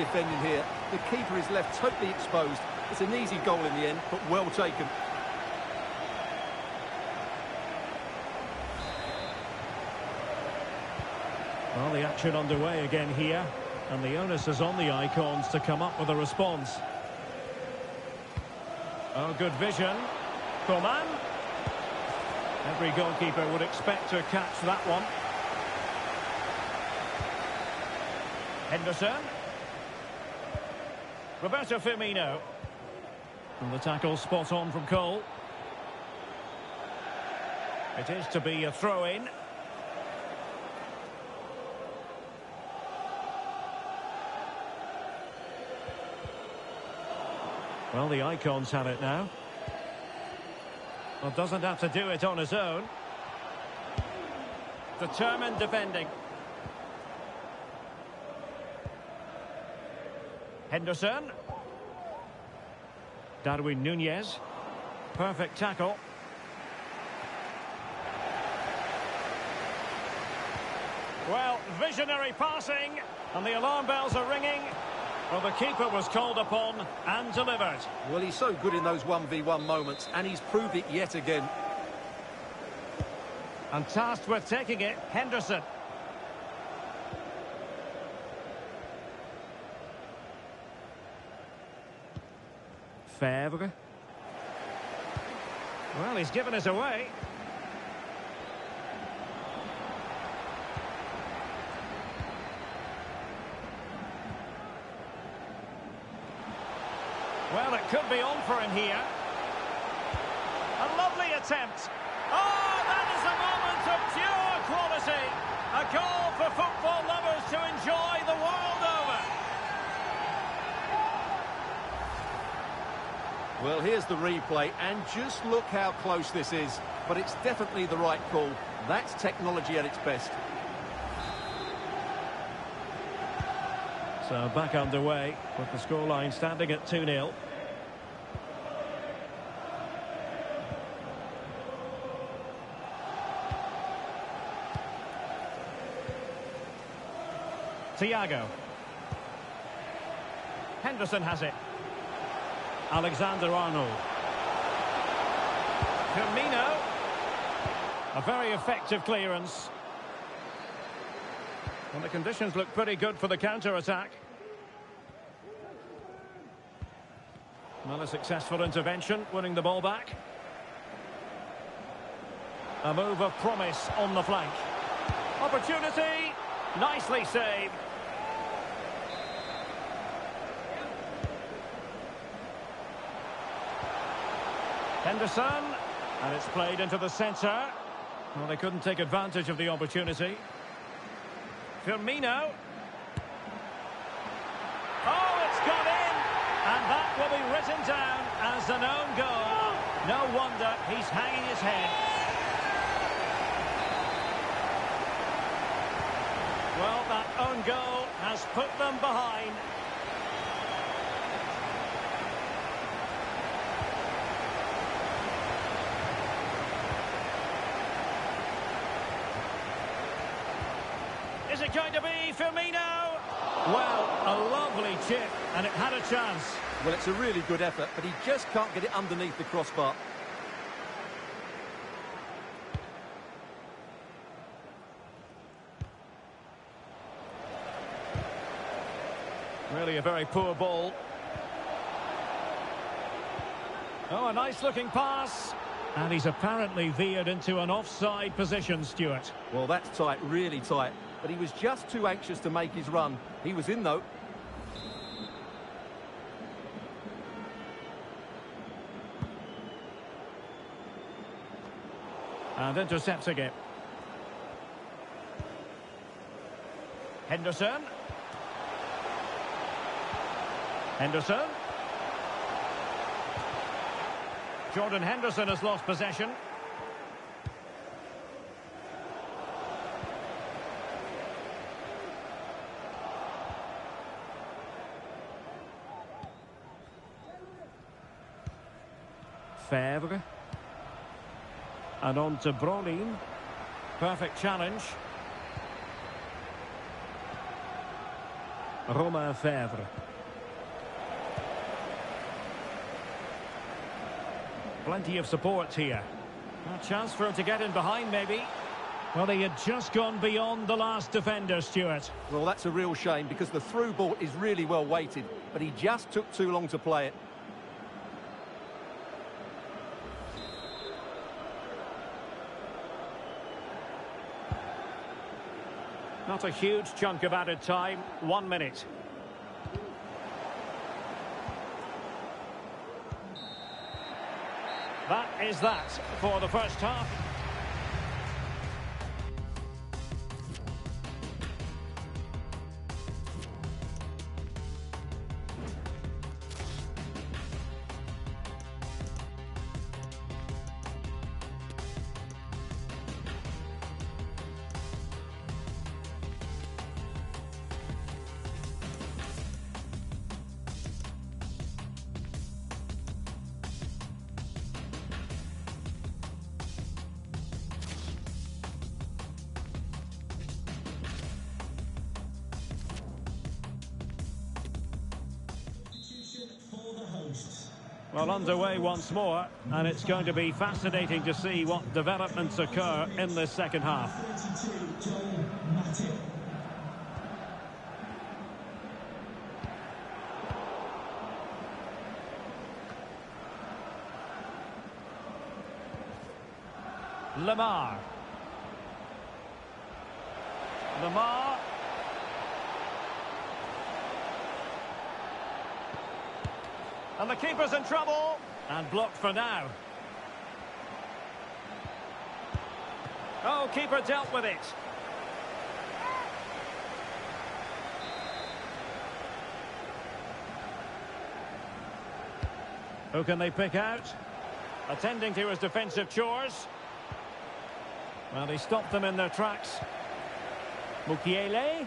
defending here. The keeper is left totally exposed. It's an easy goal in the end, but well taken. Well, the action underway again here. And the onus is on the icons to come up with a response. Oh, good vision. Coman. Every goalkeeper would expect to catch that one. Henderson. Roberto Firmino. And the tackle spot on from Cole. It is to be a throw-in. Well, the icons have it now. Well, doesn't have to do it on his own. Determined defending. Henderson. Darwin Nunez. Perfect tackle. Well, visionary passing. And the alarm bells are ringing. Well, the keeper was called upon and delivered. Well, he's so good in those 1v1 moments, and he's proved it yet again. And tasked with taking it, Henderson. Well, he's given us away. Well, it could be on for him here. A lovely attempt. Oh, that is a moment of pure quality. A goal for football lovers to enjoy the world over. Well, here's the replay, and just look how close this is. But it's definitely the right call. That's technology at its best. So back underway with the scoreline standing at 2-0. Thiago. Henderson has it. Alexander Arnold. Firmino. A very effective clearance. And the conditions look pretty good for the counter-attack. Well, a successful intervention, winning the ball back. A move of promise on the flank. Opportunity, nicely saved. Henderson, and it's played into the centre. Well, they couldn't take advantage of the opportunity. Firmino. Oh, it's got in! And that will be written down as an own goal. No wonder he's hanging his head. Well, that own goal has put them behind. Is it going to be Firmino? Well, a lovely chip, and it had a chance. Well, it's a really good effort, but he just can't get it underneath the crossbar. Really a very poor ball. Oh, a nice-looking pass. And he's apparently veered into an offside position, Stuart. Well, that's tight, really tight. But he was just too anxious to make his run. He was in, though. And intercepting it. Henderson. Henderson. Jordan Henderson has lost possession. Febvre. And on to Brolin. Perfect challenge. Romain Fèvre. Plenty of support here. A chance for him to get in behind, maybe. Well, he had just gone beyond the last defender, Stuart. Well, that's a real shame because the through ball is really well weighted, but he just took too long to play it. Not a huge chunk of added time. One minute. That is that for the first half. Well, underway once more, and it's going to be fascinating to see what developments occur in this second half. Lemar. Lemar. And the keeper's in trouble. And blocked for now. Oh, keeper dealt with it. Who can they pick out? Attending to his defensive chores. Well, he stopped them in their tracks. Mukiele.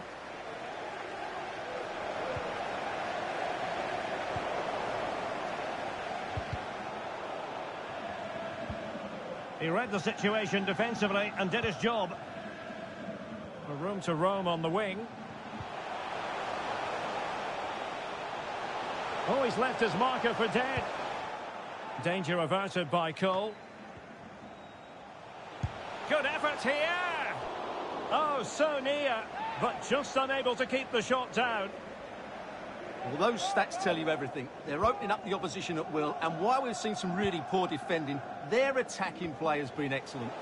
He read the situation defensively and did his job. A room to roam on the wing. Oh, he's left his marker for dead. Danger averted by Cole. Good effort here. Oh, so near, but just unable to keep the shot down. Well, those stats tell you everything. They're opening up the opposition at will, and while we've seen some really poor defending, their attacking play has been excellent.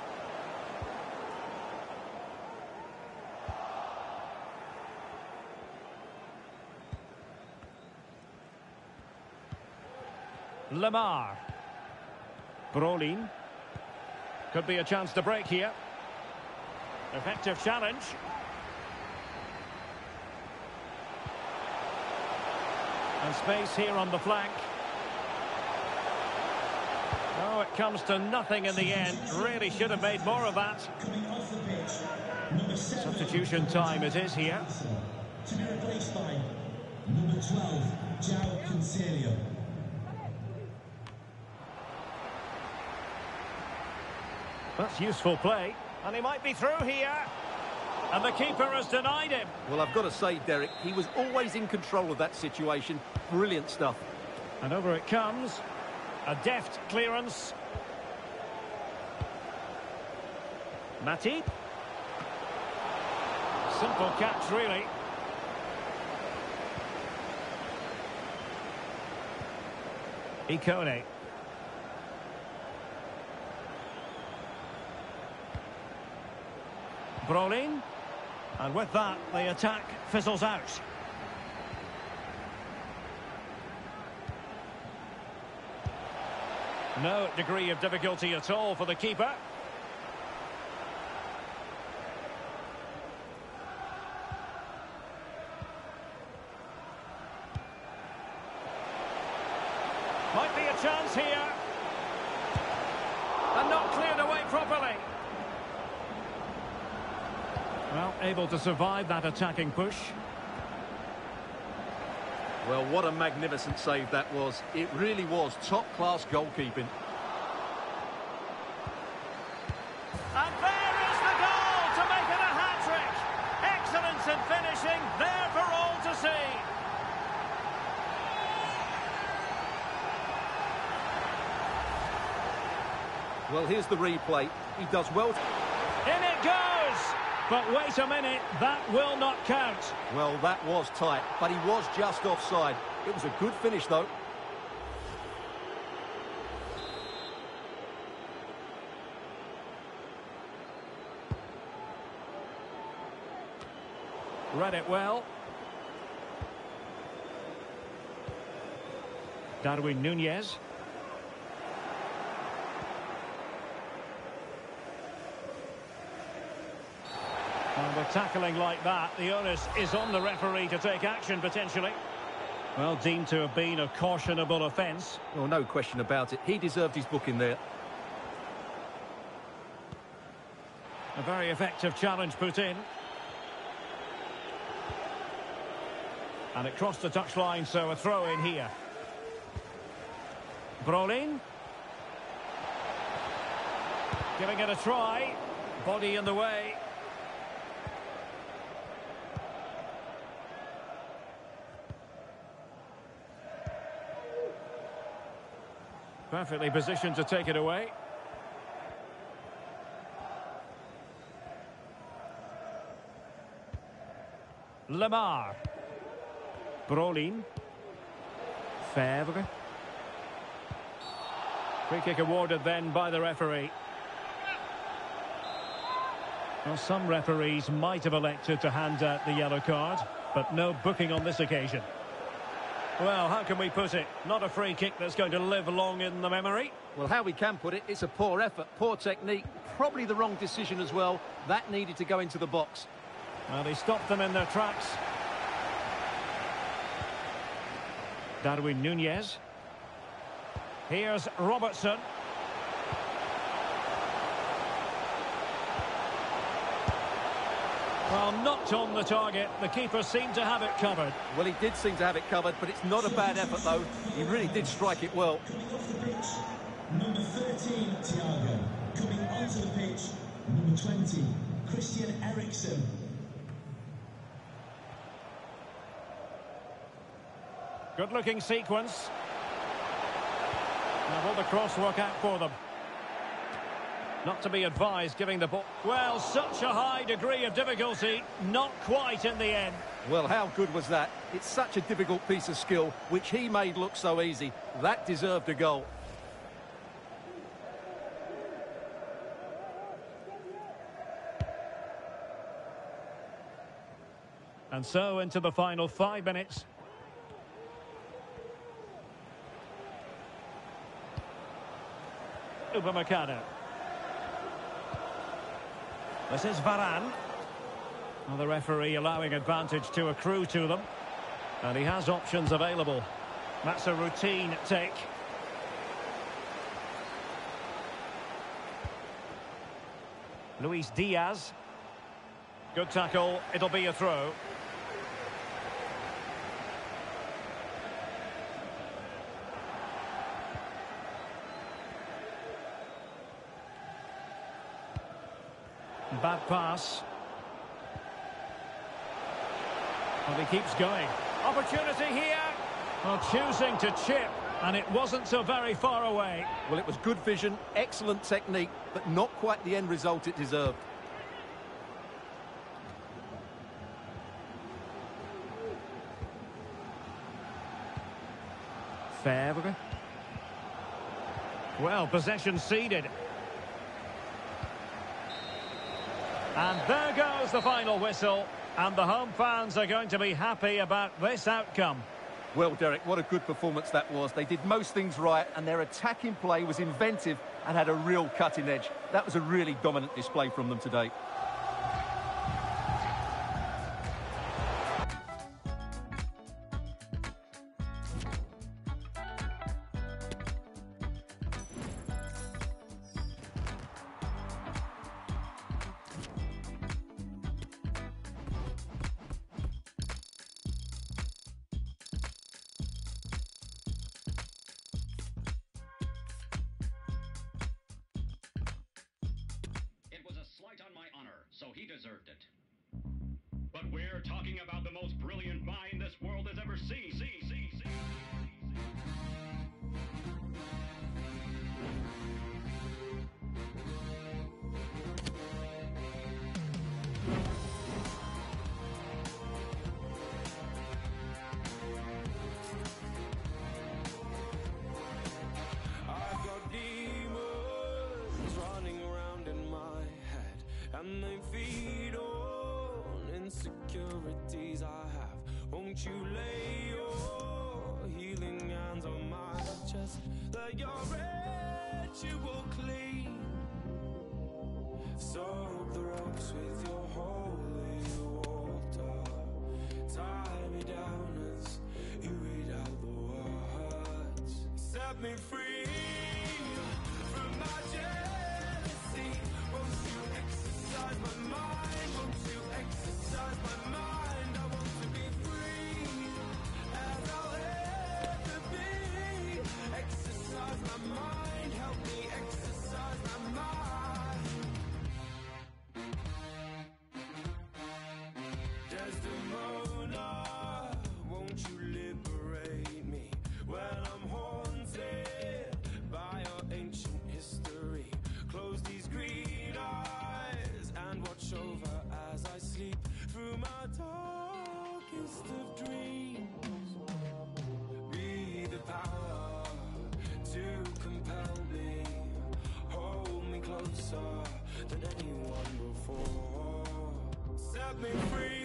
Lemar. Brolin. Could be a chance to break here. Effective challenge. And space here on the flank. Oh, it comes to nothing in the end. Really should have made more of that. Substitution time it is here. To be replaced by number 12, João Cancelo. That's useful play. And he might be through here. And the keeper has denied him. Well, I've got to say, Derek, he was always in control of that situation. Brilliant stuff. And over it comes. A deft clearance. Matip. Simple catch, really. Ikone. Brolin. And with that, the attack fizzles out. No degree of difficulty at all for the keeper. Might be a chance here. And not cleared away properly. Well, able to survive that attacking push. Well, what a magnificent save that was. It really was top-class goalkeeping. And there is the goal to make it a hat-trick. Excellence in finishing, there for all to see. Well, here's the replay. He does well... In it goes! But wait a minute, that will not count. Well, that was tight, but he was just offside. It was a good finish, though. Read it well. Darwin Nunez. And with tackling like that, the onus is on the referee to take action potentially. Well, deemed to have been a cautionable offence. Well, no question about it. He deserved his book in there. A very effective challenge put in. And it crossed the touchline, so a throw in here. Brolin. Giving it a try. Body in the way. Perfectly positioned to take it away. Lemar. Brolin. Febvre. Free kick awarded then by the referee. Well, some referees might have elected to hand out the yellow card, but no booking on this occasion. Well, how can we put it? Not a free kick that's going to live long in the memory. Well, how we can put it, it's a poor effort, poor technique, probably the wrong decision as well. That needed to go into the box. Well, he stopped them in their tracks. Darwin Nunez. Here's Robertson. Well, not on the target. The keeper seemed to have it covered. Well, he did seem to have it covered, but it's not a bad effort, though. He really did strike it well. Number 13, Thiago. Coming onto the pitch, number 20, Christian Eriksen. Good-looking sequence. Now will the cross work out for them? Not to be advised giving the ball. Well, such a high degree of difficulty, not quite in the end. Well, how good was that? It's such a difficult piece of skill, which he made look so easy. That deserved a goal. And so into the final five minutes. Upamecano. This is Varane. Well, the referee allowing advantage to accrue to them. And he has options available. That's a routine take. Luis Diaz. Good tackle. It'll be a throw. Bad pass. And he keeps going. Opportunity here. Well, choosing to chip, and it wasn't so very far away. Well, it was good vision, excellent technique, but not quite the end result it deserved. Febvre. Well, possession ceded. And there goes the final whistle. And the home fans are going to be happy about this outcome. Well, Derek, what a good performance that was. They did most things right, and their attacking play was inventive and had a real cutting edge. That was a really dominant display from them today. Me free than anyone before. Set me free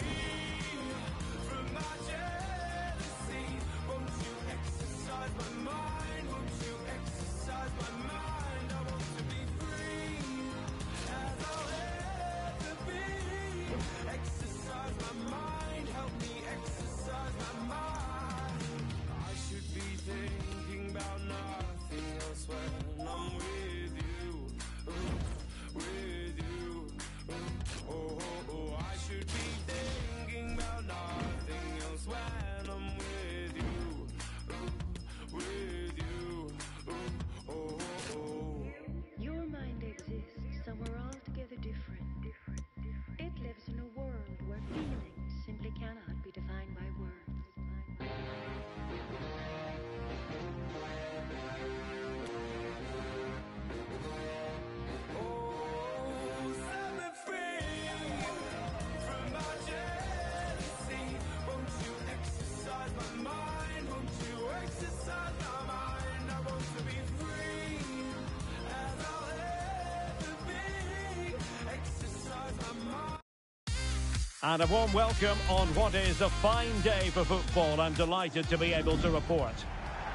And a warm welcome on what is a fine day for football. I'm delighted to be able to report.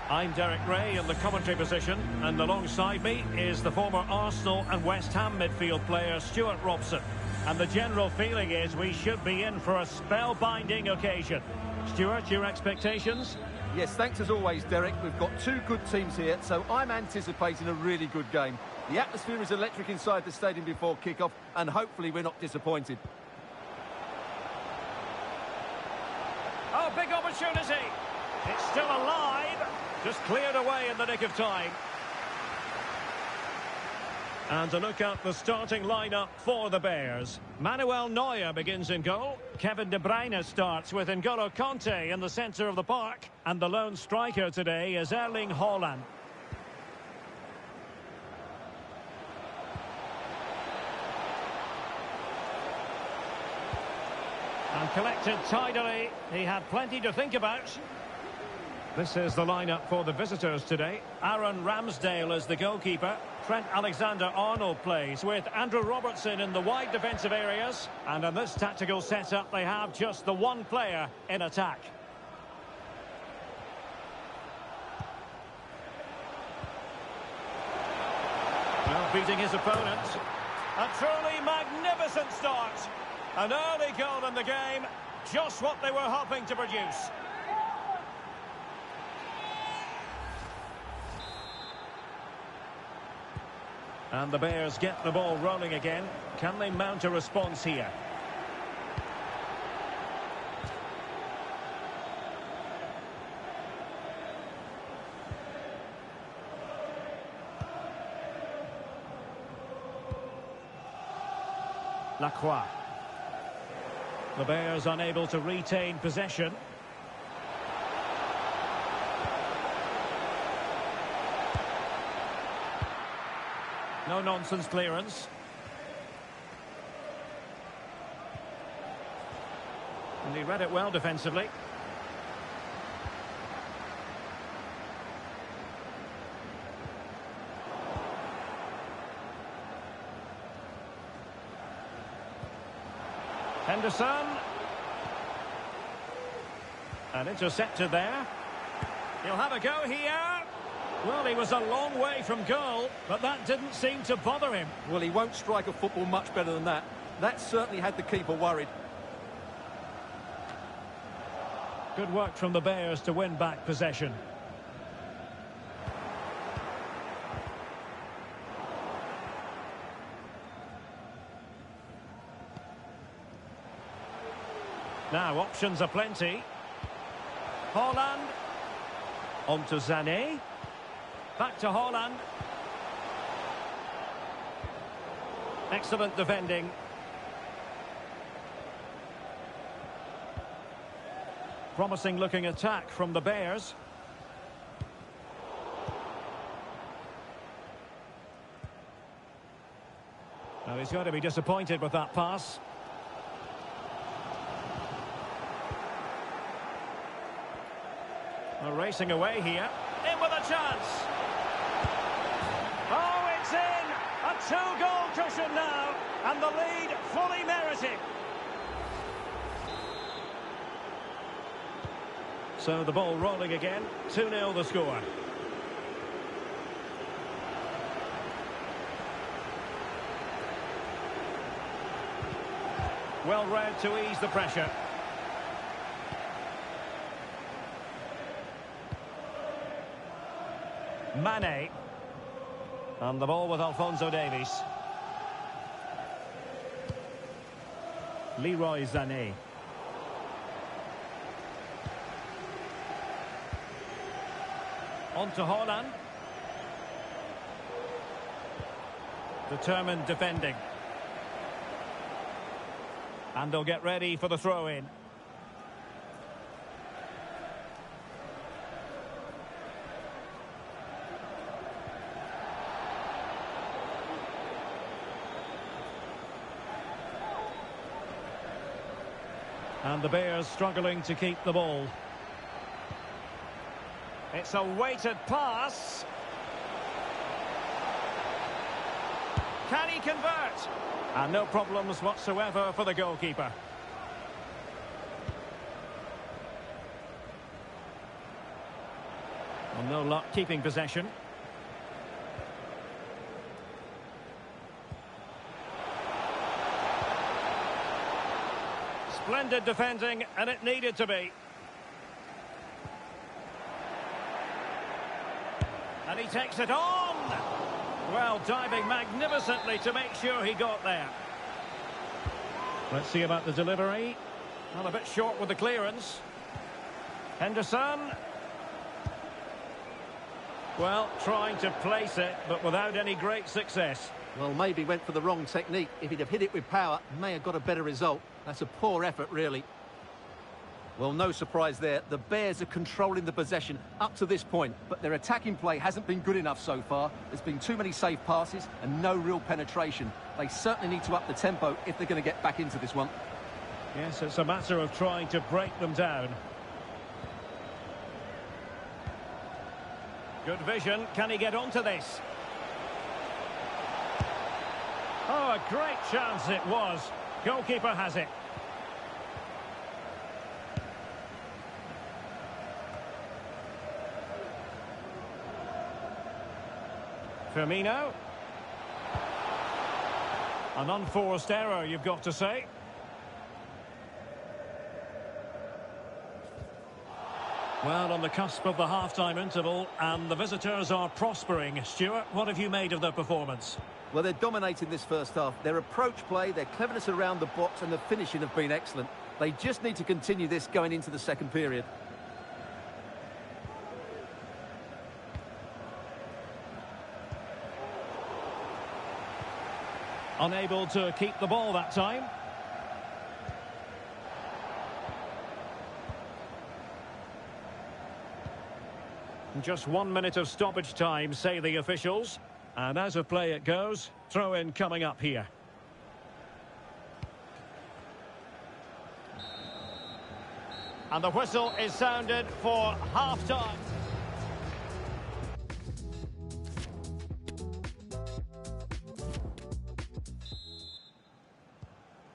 I'm Derek Ray in the commentary position, and alongside me is the former Arsenal and West Ham midfield player Stuart Robson. And the general feeling is we should be in for a spellbinding occasion. Stuart, your expectations? Yes, thanks as always, Derek. We've got two good teams here, so I'm anticipating a really good game. The atmosphere is electric inside the stadium before kick-off, and hopefully we're not disappointed. Oh, big opportunity. It's still alive. Just cleared away in the nick of time. And a look at the starting lineup for the Bears. Manuel Neuer begins in goal. Kevin De Bruyne starts with N'Golo Kanté in the centre of the park. And the lone striker today is Erling Haaland. Collected tidily. He had plenty to think about. This is the lineup for the visitors today. Aaron Ramsdale is the goalkeeper. Trent Alexander-Arnold plays with Andrew Robertson in the wide defensive areas. And in this tactical setup, they have just the one player in attack. Well, beating his opponent. A truly magnificent start. An early goal in the game. Just what they were hoping to produce. And the Bears get the ball rolling again. Can they mount a response here? Lacroix. The Bears unable to retain possession. No nonsense clearance. And he read it well defensively. Henderson. And intercepted there. He'll have a go here. Well, he was a long way from goal, but that didn't seem to bother him. Well, he won't strike a football much better than that. That certainly had the keeper worried. Good work from the Bears to win back possession. Now, options are plenty. Haaland. On to Sané. Back to Haaland. Excellent defending. Promising looking attack from the Bears. Now he's going to be disappointed with that pass. Racing away here. In with a chance. Oh, it's in! A two-goal cushion now, and the lead fully merited. So the ball rolling again. 2-0 the score. Well read to ease the pressure. Mane. And the ball with Alfonso Davies. Leroy Sané. On to Haaland. Determined defending. And they'll get ready for the throw-in. And the Bears struggling to keep the ball. It's a weighted pass. Can he convert? And no problems whatsoever for the goalkeeper. Well, no luck keeping possession. Splendid defending, and it needed to be. And he takes it on. Well, diving magnificently to make sure he got there. Let's see about the delivery. Well, a bit short with the clearance. Henderson. Well, trying to place it, but without any great success. Well, maybe went for the wrong technique. If he'd have hit it with power, may have got a better result. That's a poor effort, really. Well, no surprise there. The Bears are controlling the possession up to this point, but their attacking play hasn't been good enough so far. There's been too many safe passes and no real penetration. They certainly need to up the tempo if they're going to get back into this one. Yes, it's a matter of trying to break them down. Good vision. Can he get onto this? Oh, a great chance it was. Goalkeeper has it. Firmino. An unforced error, you've got to say. Well, on the cusp of the half-time interval, and the visitors are prospering. Stuart, what have you made of their performance? Well, they're dominating this first half. Their approach play, their cleverness around the box and the finishing have been excellent. They just need to continue this going into the second period. Unable to keep the ball that time. Just one minute of stoppage time, say the officials. And as a play it goes, throw in coming up here. And the whistle is sounded for half-time.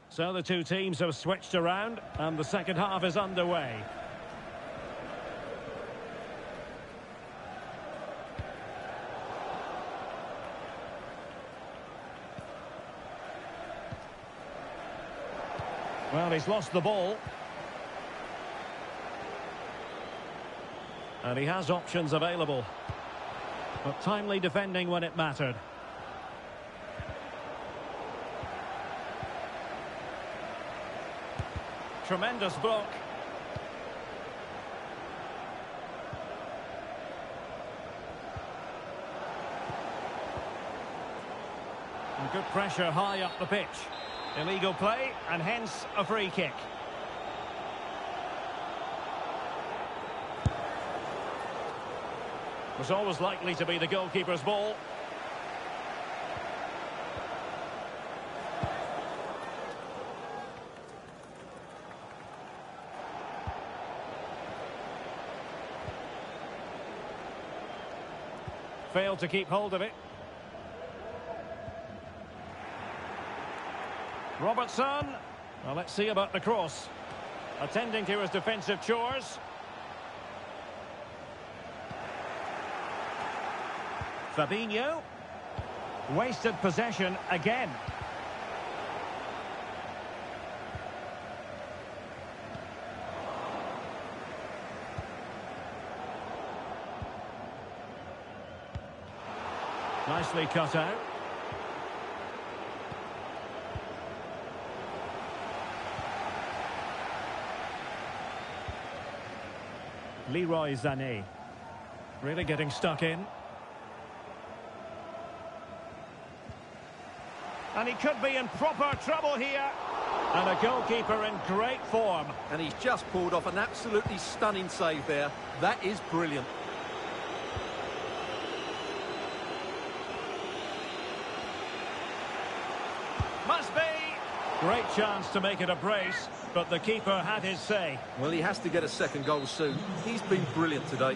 So the two teams have switched around and the second half is underway. He's lost the ball. And he has options available. But timely defending when it mattered. Tremendous block. And good pressure high up the pitch. Illegal play and hence a free kick. Was always likely to be the goalkeeper's ball. Failed to keep hold of it. Robertson. Well, let's see about the cross. Attending to his defensive chores. Fabinho. Wasted possession again. Nicely cut out. Leroy Sané. Really getting stuck in. And he could be in proper trouble here. And a goalkeeper in great form. And he's just pulled off an absolutely stunning save there. That is brilliant. Must be. Great chance to make it a brace, but the keeper had his say. Well, he has to get a second goal soon. He's been brilliant today.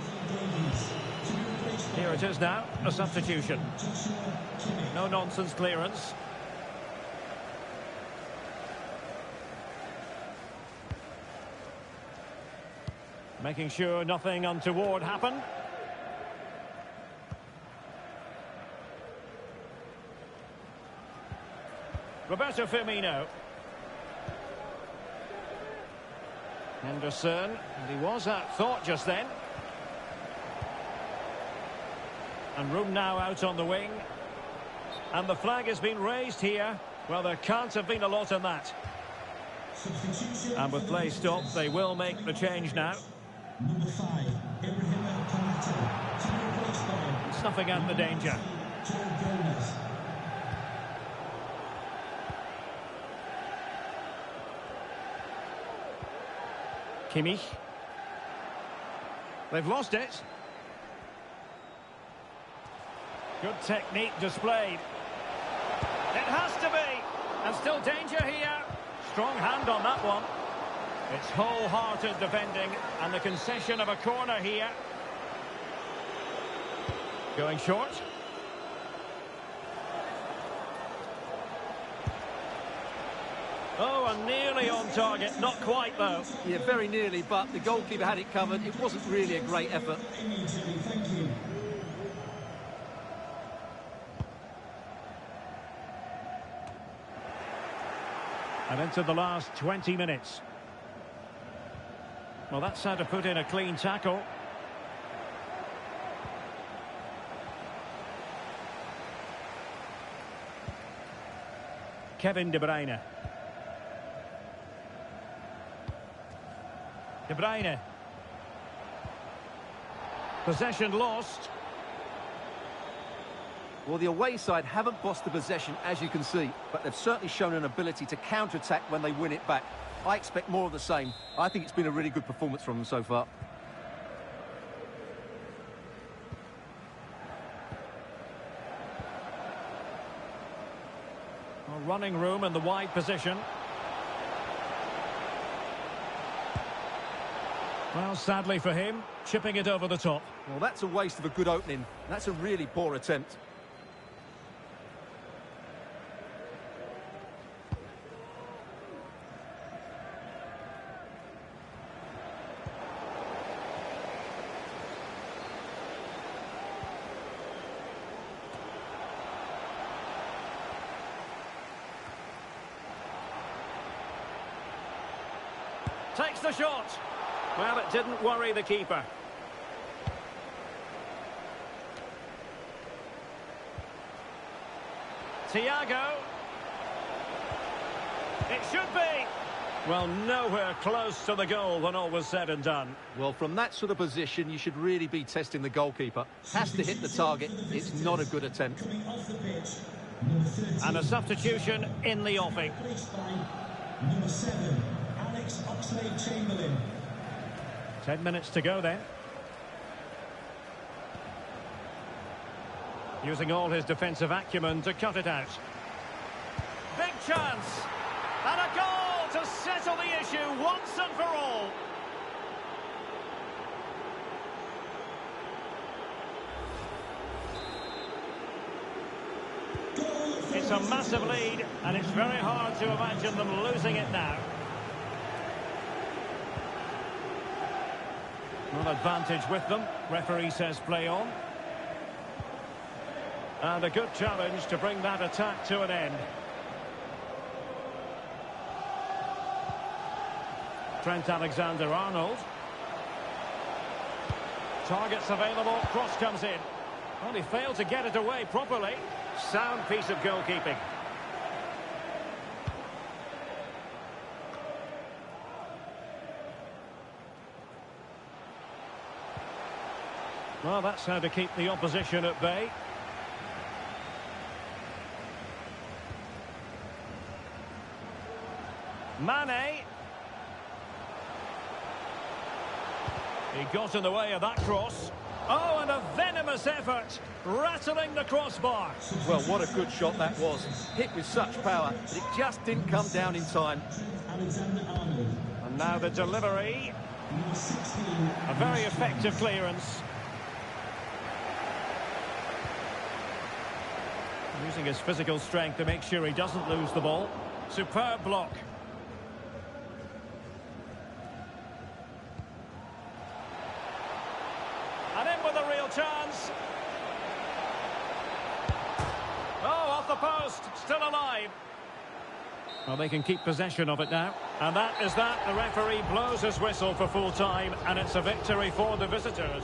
Here it is now, a substitution. No nonsense clearance. Making sure nothing untoward happened. Roberto Firmino. Henderson, and he was at thought just then. And room now out on the wing. And the flag has been raised here. Well, there can't have been a lot in that. And with play stopped, they will make the change now. Number five, by Snuffing out the danger. Kimmich. They've lost it. Good technique displayed. It has to be. And still danger here. Strong hand on that one. It's wholehearted defending and the concession of a corner here. Going short. Nearly on target. Not quite, though. Yeah, very nearly, but the goalkeeper had it covered. It wasn't really a great effort. Immediately, thank you. And into the last 20 minutes. Well, that's how to put in a clean tackle. Kevin De Bruyne. De Bruyne. Possession lost. Well, the away side haven't bossed the possession, as you can see, but they've certainly shown an ability to counter-attack when they win it back. I expect more of the same. I think it's been a really good performance from them so far. Well, running room in the wide position. Well, sadly for him, chipping it over the top. Well, that's a waste of a good opening. That's a really poor attempt. Takes the shot. Well, it didn't worry the keeper. Thiago. It should be. Well, nowhere close to the goal when all was said and done. Well, from that sort of position, you should really be testing the goalkeeper. Has to hit the target. It's not a good attempt. Coming off the pitch, number 13. And a substitution in the offing. Number 7, Alex Oxlade-Chamberlain. Ten minutes to go then. Using all his defensive acumen to cut it out. Big chance. And a goal to settle the issue once and for all. It's a massive lead, and it's very hard to imagine them losing it now. Well, advantage with them. Referee says play on. And a good challenge to bring that attack to an end. Trent Alexander-Arnold. Targets available, cross comes in. Well, he failed to get it away properly. Sound piece of goalkeeping. Well, that's how to keep the opposition at bay. Mane. He got in the way of that cross. Oh, and a venomous effort, rattling the crossbar. Well, what a good shot that was. Hit with such power, but it just didn't come down in time. And now the delivery, a very effective clearance. Using his physical strength to make sure he doesn't lose the ball. Superb block. And in with a real chance. Oh, off the post, still alive. Well, they can keep possession of it now. And that is that. The referee blows his whistle for full time, and it's a victory for the visitors.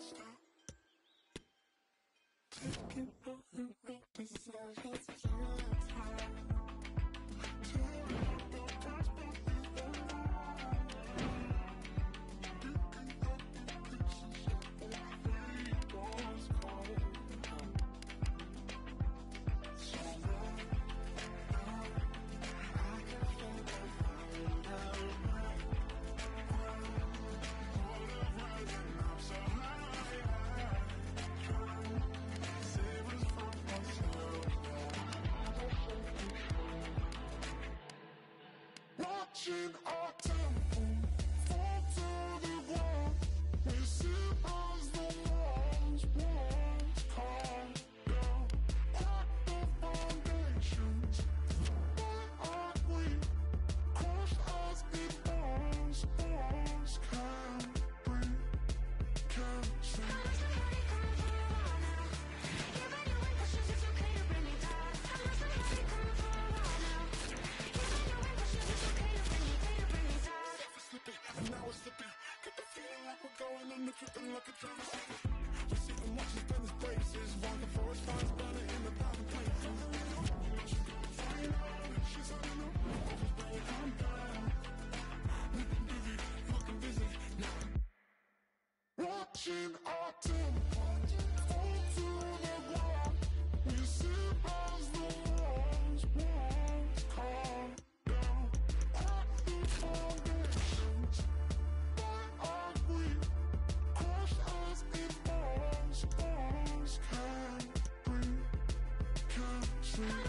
stop. Taking all the way to Christian Thank you.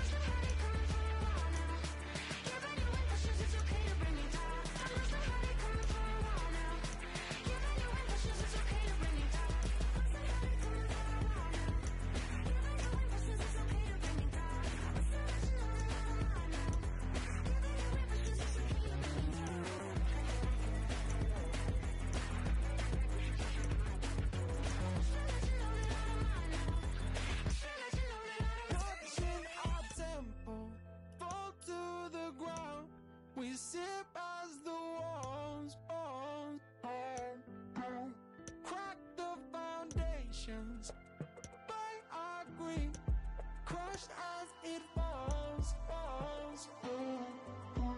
Sip as the walls fall. Oh, crack the foundations. Burn our green Crushed as it falls, falls. Oh,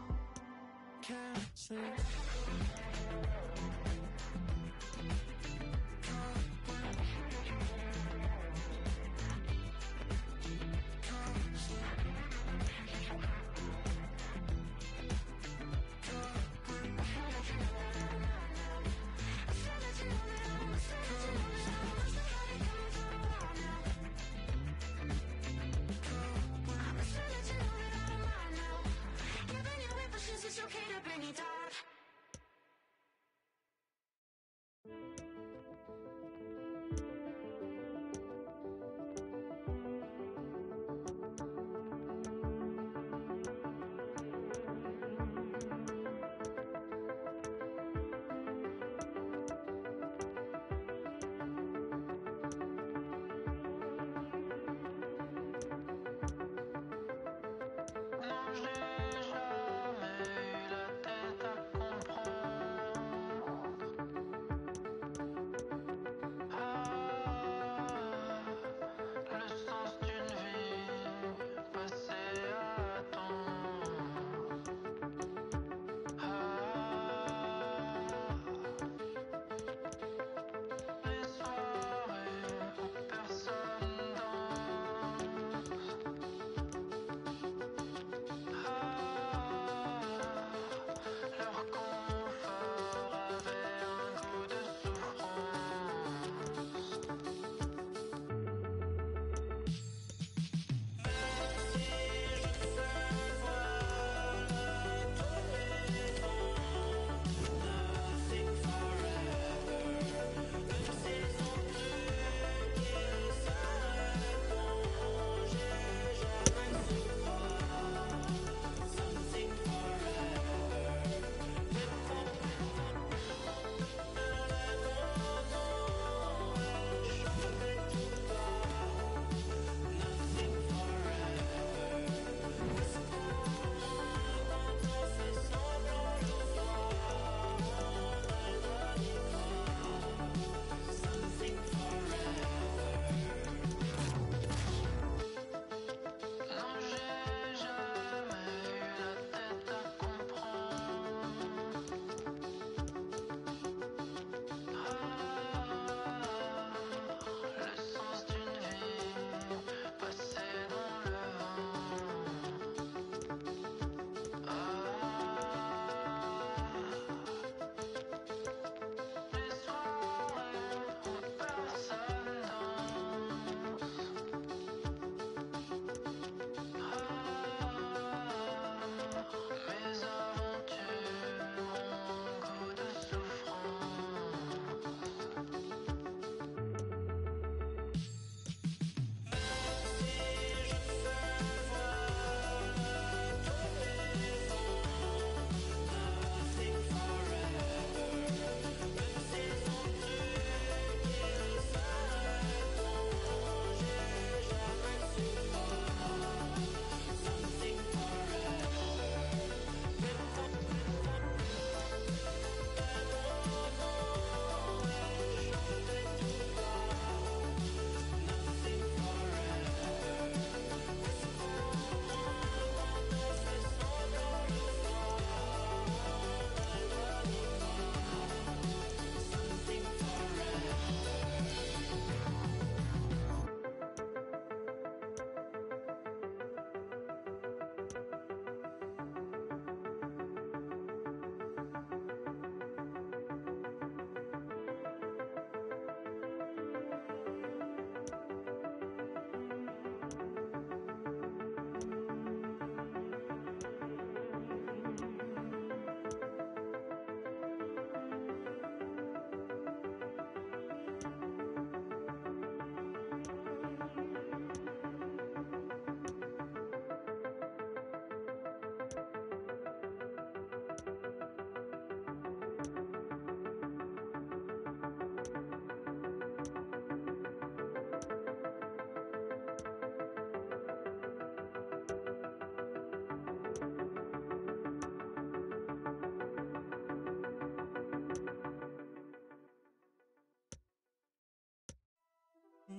can't sleep 是。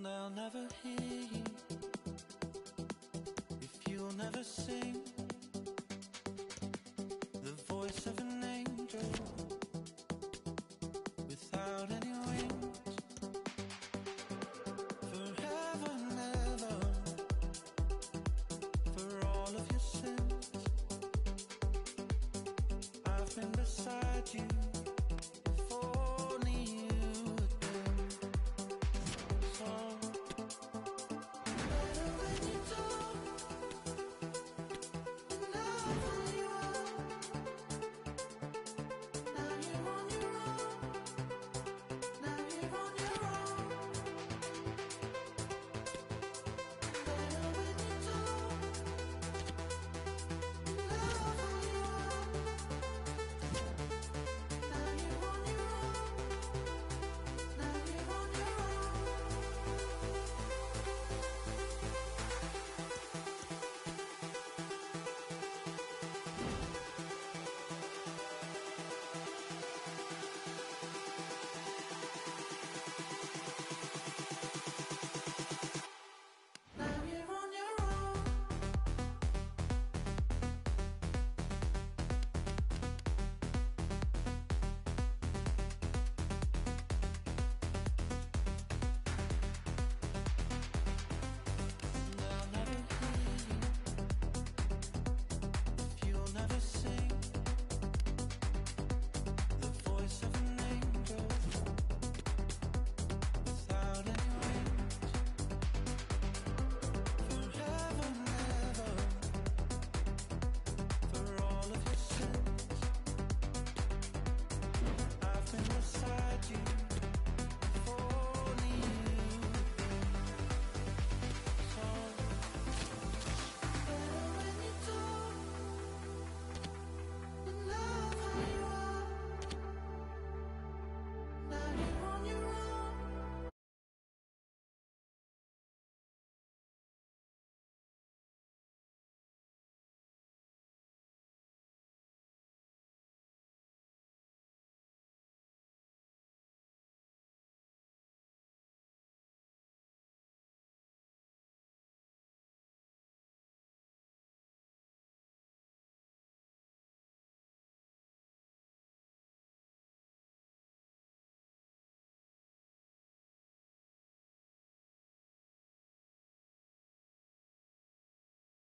They'll never hear you if you'll never sing the voice of an angel without any wings. Forever and ever, for all of your sins, I've been beside you